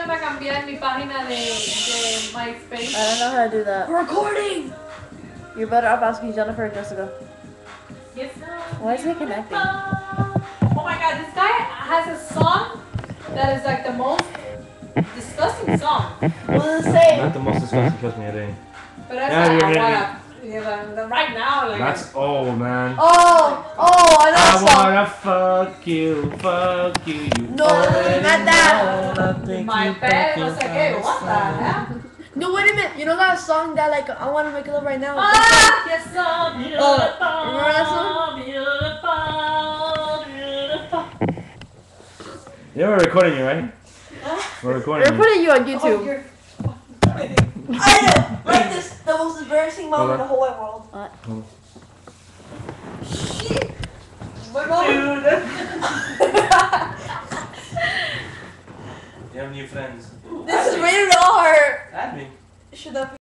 ayúdame a cambiar mi página de, de MySpace. I don't know how to do that. Recording! You're better off asking Jennifer and Jessica. Yes, sir. Why is he connecting? Oh my god, this guy has a song that is like the most disgusting song. What's it say? Not the most disgusting, trust me, it ain't. But that's Yeah, like, you're I yeah, the, the, right now, like. That's old, man. Oh, oh, I know I that song. wanna fuck you, fuck you, you No, already not that. Know I think my you bed, fucking no sé qué, what the hell? No, wait a minute. You know that song that like I want to make love right now? Ah, you're so beautiful. Uh, remember that song? Beautiful, beautiful. Yeah, we're recording you, right? We're recording We're you. putting you on Oh, YouTube. you're- I know. Right, this the most embarrassing moment in the whole wide world. Shit. We're going. You have new friends. This is rated R. Add me. Should that be?